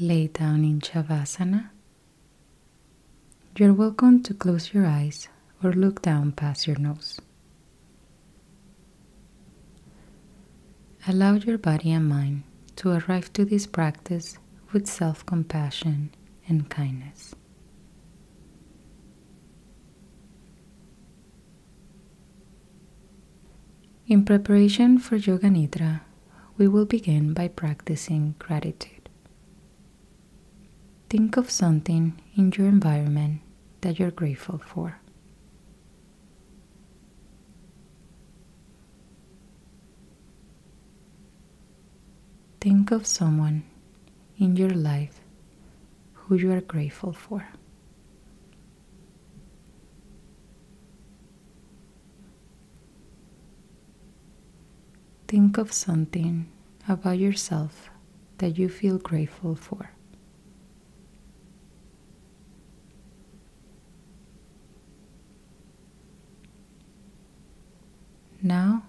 lay down in Shavasana, you're welcome to close your eyes or look down past your nose. Allow your body and mind to arrive to this practice with self compassion and kindness. In preparation for Yoga Nidra, we will begin by practicing gratitude. Think of something in your environment that you're grateful for. Think of someone in your life who you are grateful for. Think of something about yourself that you feel grateful for. Now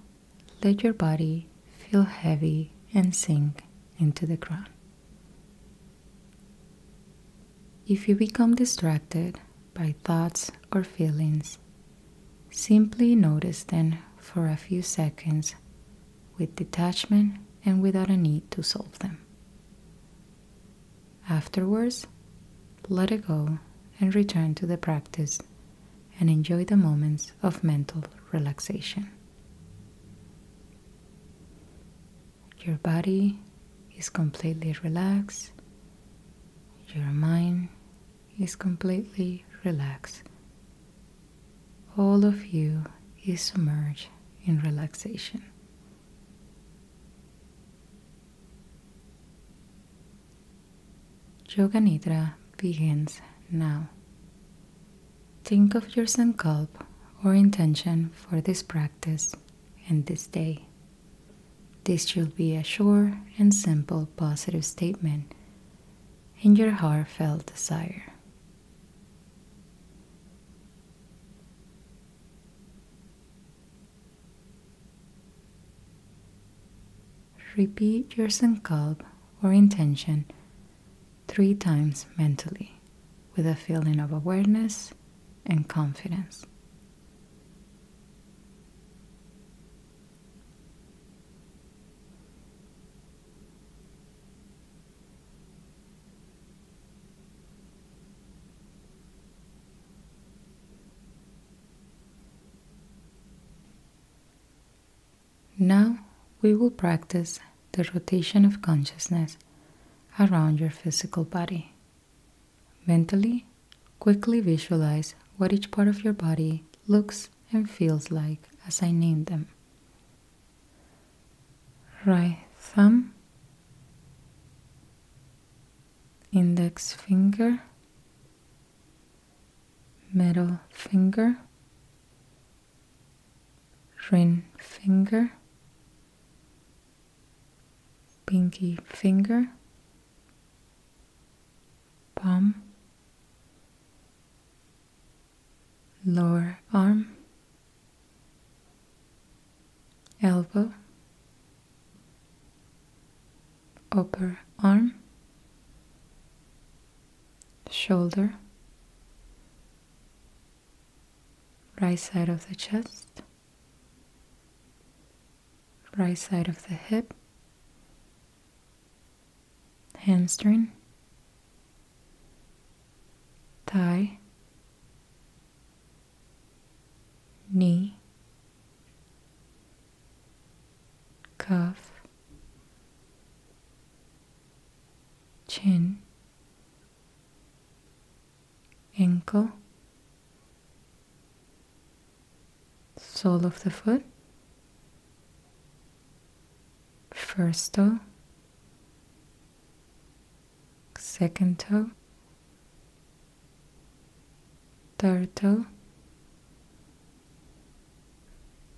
let your body feel heavy and sink into the ground. If you become distracted by thoughts or feelings, simply notice them for a few seconds with detachment and without a need to solve them. Afterwards, let it go and return to the practice and enjoy the moments of mental relaxation. Your body is completely relaxed. Your mind is completely relaxed. All of you is submerged in relaxation. Yoga Nidra begins now. Think of your sankalp or intention for this practice and this day. This should be a short and simple positive statement in your heartfelt desire. Repeat your sankalp or intention three times mentally with a feeling of awareness and confidence. Now we will practice the rotation of consciousness around your physical body. Mentally, quickly visualize what each part of your body looks and feels like as I name them. Right thumb, index finger, middle finger, ring finger, pinky finger, palm, lower arm, elbow, upper arm, shoulder, right side of the chest, right side of the hip, hamstring, thigh, knee, cuff, chin, ankle, sole of the foot, first toe, second toe, third toe,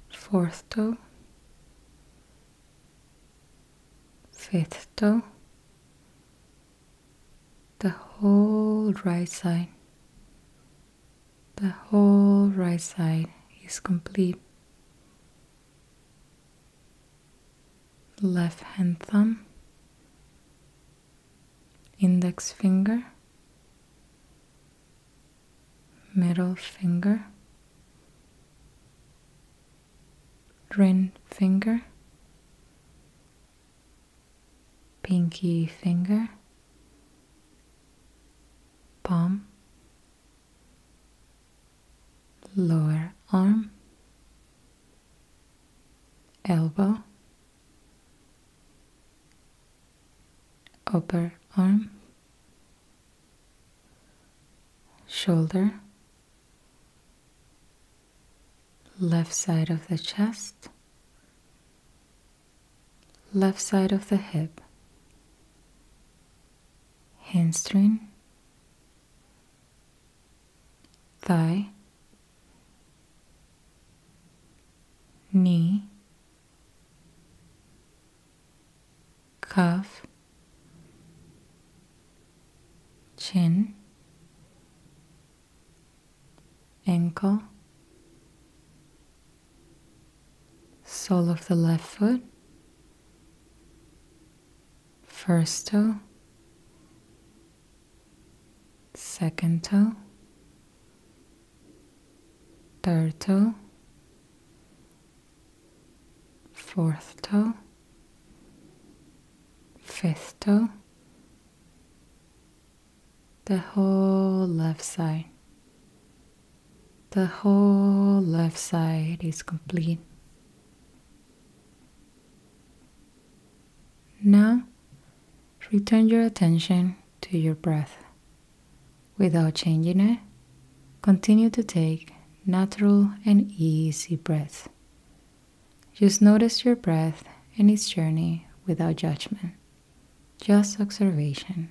fourth toe, fifth toe, the whole right side. The whole right side is complete. Left hand thumb, index finger, middle finger, ring finger, pinky finger, palm, lower arm, elbow, upper arm, shoulder, left side of the chest, left side of the hip, hamstring, thigh, knee, calf, chin, ankle, sole of the left foot, first toe, second toe, third toe, fourth toe, fifth toe, the whole left side. The whole left side is complete. Now, return your attention to your breath. Without changing it, continue to take natural and easy breaths. Just notice your breath and its journey without judgment, just observation.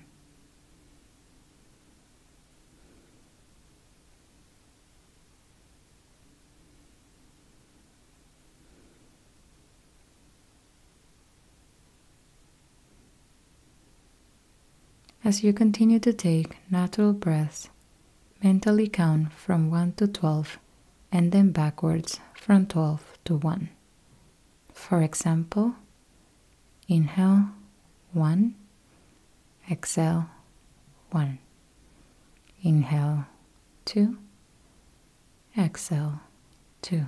As you continue to take natural breaths, mentally count from 1 to 12 and then backwards from 12 to 1. For example, inhale 1, exhale 1, inhale 2, exhale 2,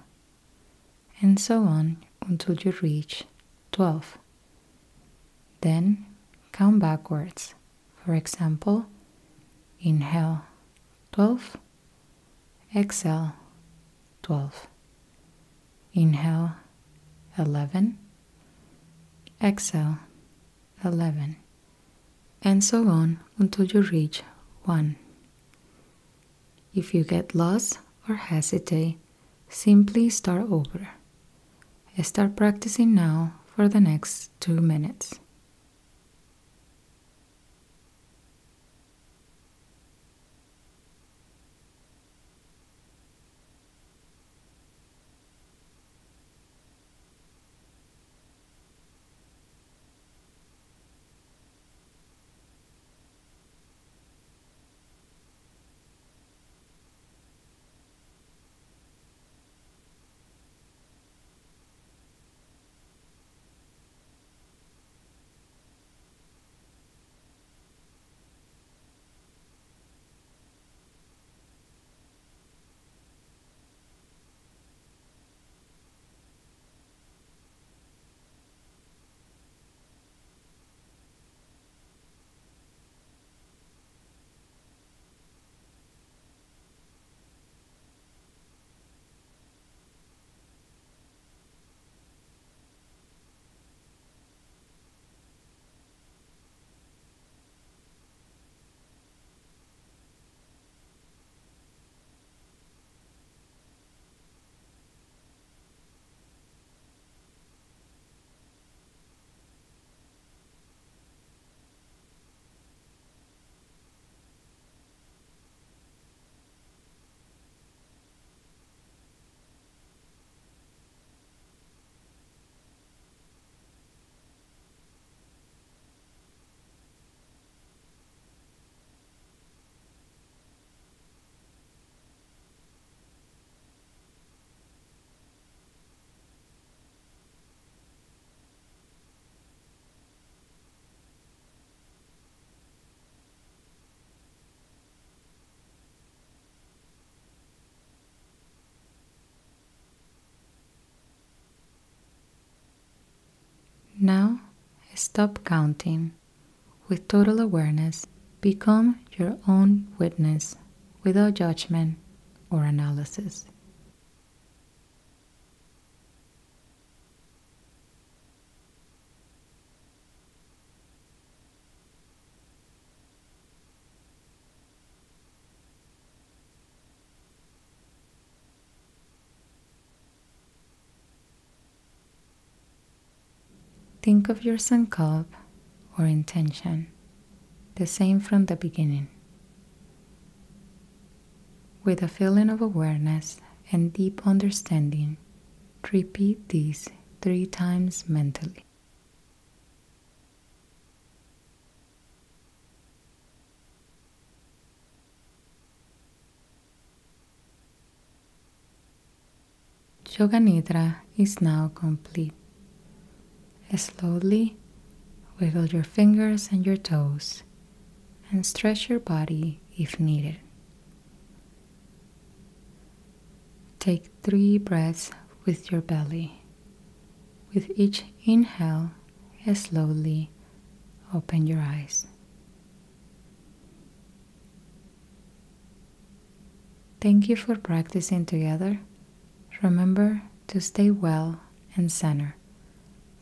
and so on until you reach 12. Then count backwards for example, inhale 12, exhale 12. Inhale 11, exhale 11, and so on until you reach 1. If you get lost or hesitate, simply start over. Start practicing now for the next two minutes. Now, stop counting. With total awareness, become your own witness without judgment or analysis. Think of your sankalp or intention, the same from the beginning. With a feeling of awareness and deep understanding, repeat these three times mentally. Yoga Nidra is now complete. Slowly wiggle your fingers and your toes and stretch your body if needed. Take three breaths with your belly. With each inhale, slowly open your eyes. Thank you for practicing together. Remember to stay well and center.